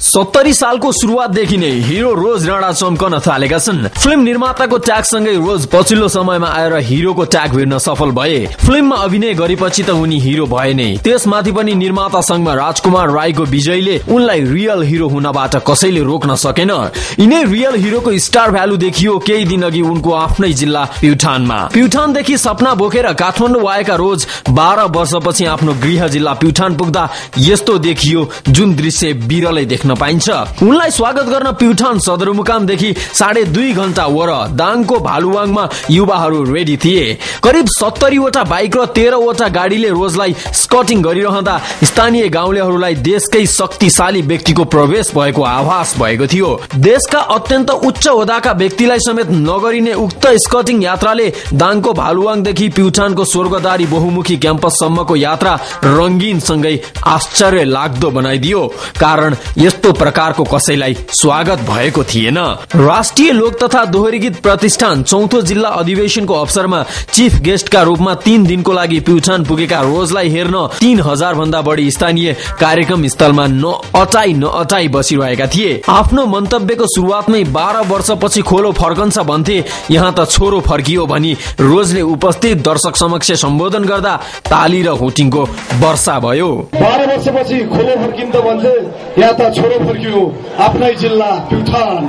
सत्तरी सालको शुरूआतदेखि नै हिरो रोज राणा चम्कन थालेका छन्। फिल्म निर्माताको ट्यागसँगै रोज पछिल्लो समयमा आएर हिरोको ट्याग भिर्न सफल भए। फिल्ममा अभिनय गरेपछि त उनी हिरो भए नै। त्यसमाथि पनि निर्माता संघमा राजकुमार राईको विजयले उनलाई रियल हिरो हुनबाट कसैले रोक्न सकेन। यिनै रियल हिरोको स्टार भ्यालु देखियो केही दिन अघि उनको आफ्नै जिल्ला प्युठानमा। प्युठानदेखि सपना बोकेर काठमाडौँ आएका रोज बाह्र वर्षपछि आफ्नो गृह जिल्ला प्युठान पुग्दा यस्तो देखियो जुन दृश्य बिरलै देख्न देख्न पाइन्छ। उनलाई स्वागत गर्न प्युठान सदरमुकामदेखि साढे दुई घण्टा वर दाङको भालुवाङमा युवाहरू रेडी थिए। करिब सत्तरीवटा बाइक र तेह्रवटा गाडीले रोजलाई स्कटिङ गरिरहँदा स्थानीय गाउँलेहरूलाई देशकै शक्तिशाली व्यक्तिको प्रवेश भएको आभास भएको थियो। देशका अत्यन्त उच्च होदाका व्यक्तिलाई समेत नगरिने उक्त स्कटिङ यात्राले दाङको भालुवाङदेखि प्युठानको स्वर्गदारी बहुमुखी क्याम्पससम्मको यात्रा रङ्गीनसँगै आश्चर्य लाग्दो बनाइदियो। कारण यस्तो यस्तो प्रकारको कसैलाई स्वागत भएको थिएन। राष्ट्रिय लोक तथा दोहोरी गीत प्रतिष्ठान चौथो जिल्ला अधिवेशनको अवसरमा चिफ गेस्टका रूपमा तीन दिनको लागि प्युठान पुगेका रोजलाई हेर्न तीन हजार भन्दा बढी स्थानीय कार्यक्रम स्थलमा न अटाई न अटाई बसिरहेका थिए। आफ्नो मन्तव्यको सुरुवातमै बाह्र वर्षपछि खोलो फर्कन्छ भन्थे यहाँ त छोरो फर्कियो भनी रोजले उपस्थित दर्शक समक्ष सम्बोधन गर्दा ताली र हुटिङको वर्षा भयो। बाह्र वर्षपछि खोलो फर्किन्छ भन्थे यहाँ त छोरो फर्कियो आफ्नै जिल्ला प्युठान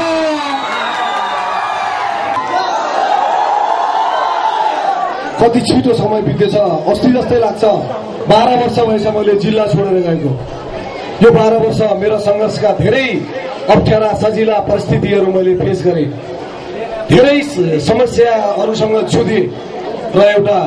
कति छिटो समय बितेछ अस्ति जस्तै लाग्छ। बाह्र वर्ष भएछ मैले जिल्ला छोडेर गएको। यो बाह्र वर्ष मेरो सङ्घर्षका धेरै अप्ठ्यारा सजिला परिस्थितिहरू मैले फेस गरेँ। धेरै समस्याहरूसँग जुधेँ र एउटा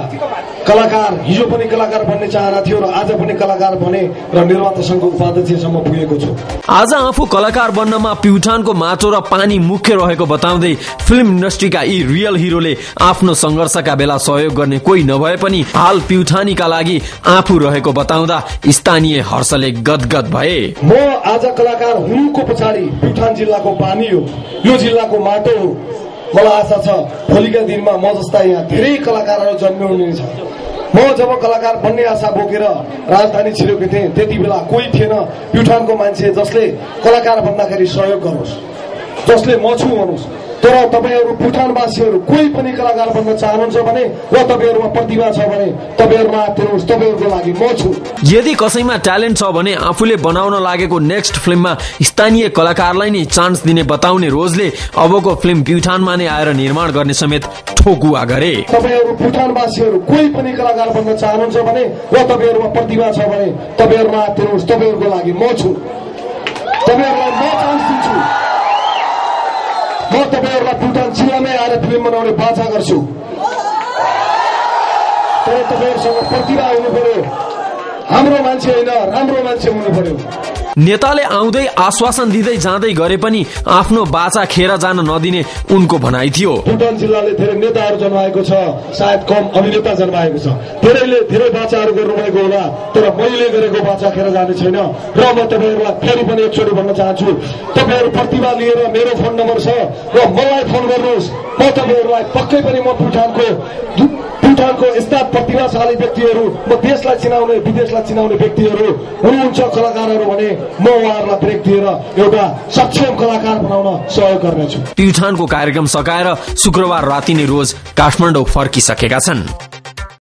कलाकार हिजो पनि कलाकार बन्ने चाहना थियो र आज पनि कलाकार बने र निर्माता संघको उपाध्यक्षसम्म पुगेको छु। आज आफू कलाकार बन्नमा प्युठानको माटो र पानी मुख्य रहेको बताउँदै फिल्म इन्डस्ट्रीका यी रियल हिरोले आफ्नो संघर्षका बेला सहयोग गर्ने कोही नभए पनि हाल प्युठानीका लागि आफू रहेको बताउँदा स्थानीय हर्षले गदगद भए। म आज कलाकार हुनुको पछाडि प्युठान जिल्लाको पानी हो यो जिल्लाको माटो हो। मलाई आशा छ भोलिका दिनमा म जस्ता यहाँ धेरै कलाकारहरू जन्मिनुहुनेछ म जब कलाकार बन्ने आशा बोकेर राजधानी छिरेको थिएँ त्यति बेला कोही थिएन प्युठानको मान्छे जसले कलाकार बन्दाखेरि सहयोग गरोस् जसले म छु भन्नुहोस् तर तपाईँहरू भुटानवासीहरू कोही पनि कलाकार बन्न चाहनुहुन्छ भने र तपाईँहरूमा प्रतिभा छ भने तपाईँहरूमा आत्तिनुहोस् तपाईँहरूको लागि म छु। यदि कसैमा ट्यालेन्ट छ भने आफूले बनाउन लागेको नेक्स्ट फिल्ममा स्थानीय कलाकारलाई नै चान्स दिने बताउने रोजले अबको फिल्म प्युठानमा नै आएर निर्माण गर्ने समेत ठोकुवा गरे। तपाईँहरू भुटानवासीहरू कोही पनि कलाकार बन्न चाहनुहुन्छ भने र तपाईँहरूमा प्रतिभा छ भने तपाईँहरूमा आत्तिनुहोस् तपाईँहरूको लागि म छु। तपाईँहरूलाई म म तपाईँहरूलाई भुटान जिल्लामै आएर फिल्म बनाउने बाछा गर्छु। तर तपाईँहरूसँग प्रतिभा हुनु पर्यो। हाम्रो मान्छे होइन राम्रो मान्छे हुनु पर्यो। नेताले आउँदै आश्वासन दिँदै जाँदै गरे पनि आफ्नो बाचा खेर जान नदिने उनको भनाइ थियो। भुटान जिल्लाले धेरै नेताहरू जन्माएको छ सायद कम अभिनेता जन्माएको छ। धेरैले धेरै बाचाहरू गर्नुभएको होला तर मैले गरेको बाचा खेर जाने छैन। र म तपाईँहरूलाई फेरि पनि एकचोटि भन्न चाहन्छु तपाईँहरू प्रतिभा लिएर मेरो फोन नम्बर छ र मलाई फोन गर्नुहोस्। म तपाईँहरूलाई पक्कै पनि म भुटानको भुटानको यस्ता प्रतिभाशाली व्यक्तिहरू म देशलाई चिनाउने विदेशलाई चिनाउने व्यक्तिहरू हुनुहुन्छ कलाकारहरू भने म उहाँहरूलाई ब्रेक दिएर एउटा सक्षम कलाकार बनाउन सहयोग गर्नेछु प्युठानको कार्यक्रम सकाएर शुक्रबार राति नै रोज काठमाडौँ फर्किसकेका छन्